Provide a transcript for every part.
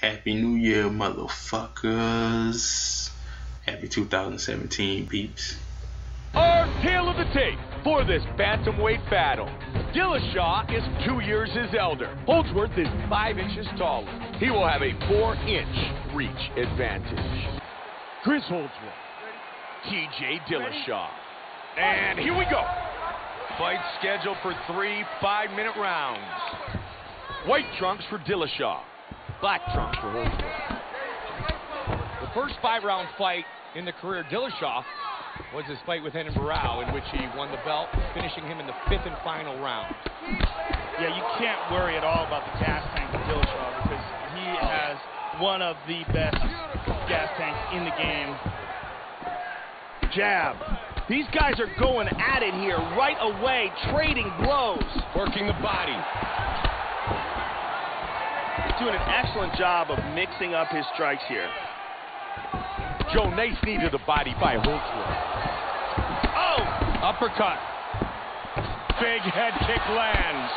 Happy New Year, motherfuckers. Happy 2017, peeps. Our tale of the tape for this bantamweight battle. Dillashaw is two years his elder. Holdsworth is five inches taller. He will have a four-inch reach advantage. Chris Holdsworth, TJ Dillashaw. And here we go. Fight scheduled for three five-minute rounds. White trunks for Dillashaw. Black trunks for Holdsworth. The first five-round fight in the career of Dillashaw was his fight with Renan Barão, in which he won the belt, finishing him in the fifth and final round. Yeah, you can't worry at all about the gas tank of Dillashaw because he has one of the best gas tanks in the game. Jab. These guys are going at it here right away, trading blows. Working the body. He's doing an excellent job of mixing up his strikes here. Joe, nice knee to the body by Holdsworth. Oh! Uppercut. Big head kick lands.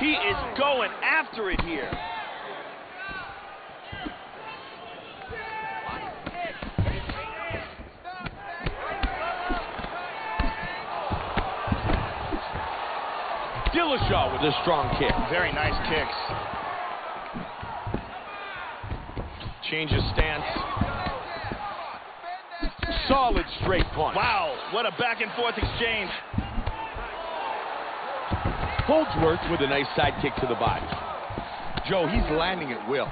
He is going after it here. Dillashaw with a strong kick. Very nice kicks. Changes stance. Solid straight punch. Wow, what a back and forth exchange. Holdsworth with a nice side kick to the body. Joe, he's landing at will.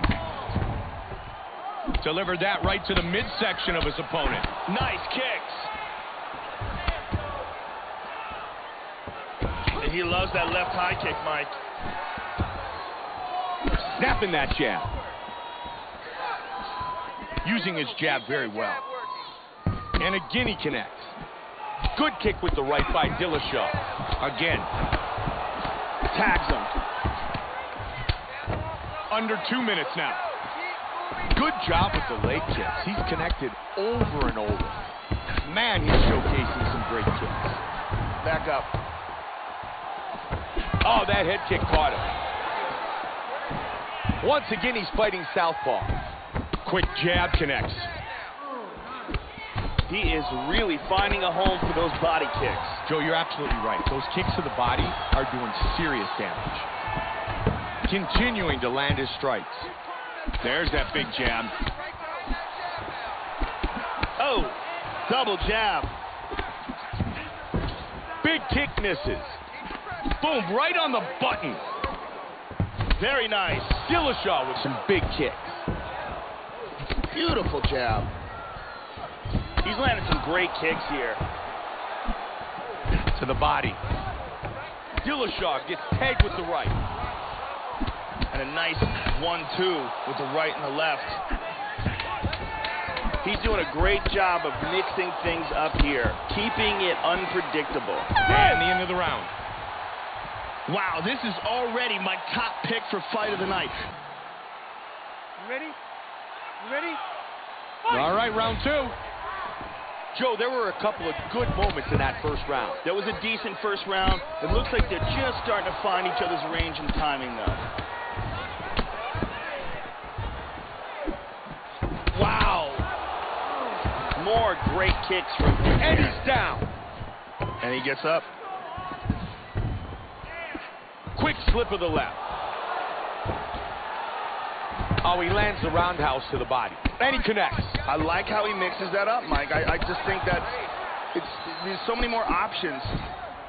Delivered that right to the midsection of his opponent. Nice kicks. He loves that left high kick, Mike. Snapping that jab. Using his jab very well. And again he connects. Good kick with the right by Dillashaw. Again. Tags him. Under two minutes now. Good job with the leg kicks. He's connected over and over. Man, he's showcasing some great kicks. Back up. Oh, that head kick caught him. Once again, he's fighting southpaw. Quick jab connects. He is really finding a home for those body kicks. Joe, you're absolutely right. Those kicks to the body are doing serious damage. Continuing to land his strikes. There's that big jab. Oh, double jab. Big kick misses. Boom, right on the button. Very nice. Dillashaw with some big kicks. Beautiful jab. He's landed some great kicks here. To the body. Dillashaw gets pegged with the right. And a nice one-two with the right and the left. He's doing a great job of mixing things up here, keeping it unpredictable. And the end of the round. Wow, this is already my top pick for fight of the night. You ready? You ready? All right, round two. Joe, there were a couple of good moments in that first round. That was a decent first round. It looks like they're just starting to find each other's range and timing, though. Wow. More great kicks from And he's down. And he gets up. Quick slip of the left. Oh, he lands the roundhouse to the body. And he connects. I like how he mixes that up, Mike. I, I just think that it's there's so many more options.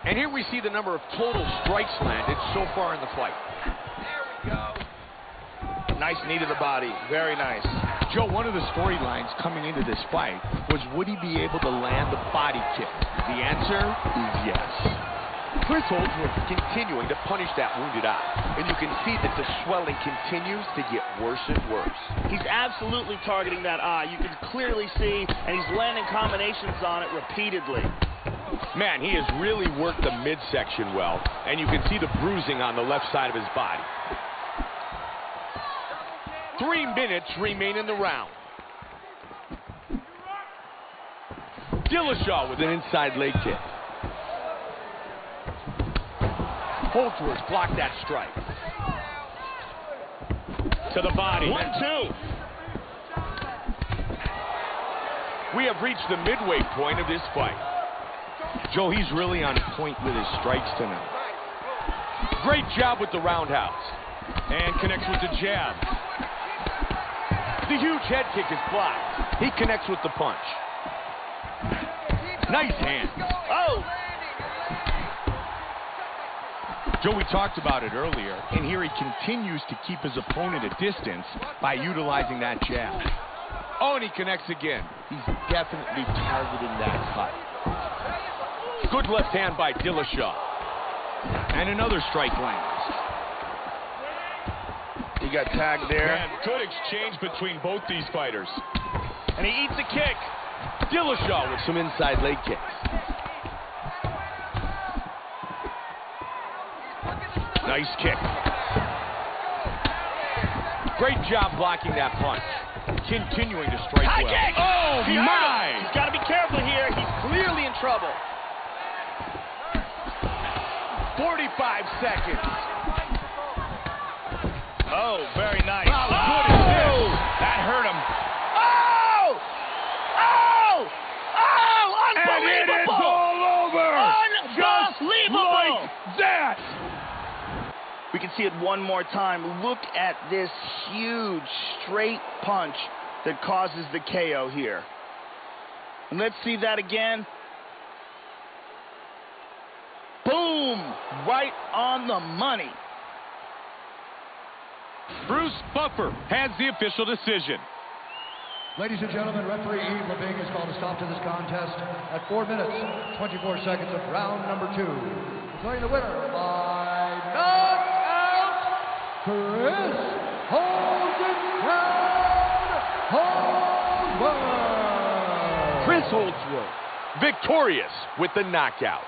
And here we see the number of total strikes landed so far in the fight. There we go. Nice knee to the body. Very nice. Joe, one of the storylines coming into this fight was would he be able to land the body kick? The answer is yes. Chris Holdsworth continuing to punish that wounded eye. And you can see that the swelling continues to get worse and worse. He's absolutely targeting that eye. You can clearly see, and he's landing combinations on it repeatedly. Man, he has really worked the midsection well, and you can see the bruising on the left side of his body. Three minutes remain in the round. Dillashaw with an inside leg kick. Holdsworth blocked that strike. to the body. One, two. We have reached the midway point of this fight. Joe, he's really on point with his strikes tonight. Great job with the roundhouse. And connects with the jab. The huge head kick is blocked. He connects with the punch. Nice hands. Oh! Joe, we talked about it earlier, and here he continues to keep his opponent at distance by utilizing that jab. Oh, and he connects again. He's definitely targeting that cut. Good left hand by Dillashaw. And another strike lands. He got tagged there. Man, good exchange between both these fighters. And he eats a kick. Dillashaw with some inside leg kicks. Nice kick. Great job blocking that punch. Continuing to strike High well. kick! Oh, my! He's got to be careful here. He's clearly in trouble. 45 seconds. Oh, very nice. How good is this? Oh! That hurt him. Oh! Oh! Oh! And it is Unbelievable! all over. Just Unbelievable! like that. We can see it one more time. Look at this huge straight punch that causes the KO here. And let's see that again. Boom! Right on the money. Bruce Buffer has the official decision. Ladies and gentlemen, referee Yves Lavigne has called a stop to this contest at 4 minutes, 24 seconds of round number two. Declaring the winner by knockout, Chris Holdentown Holdsworth. Chris Holdsworth, victorious with the knockout.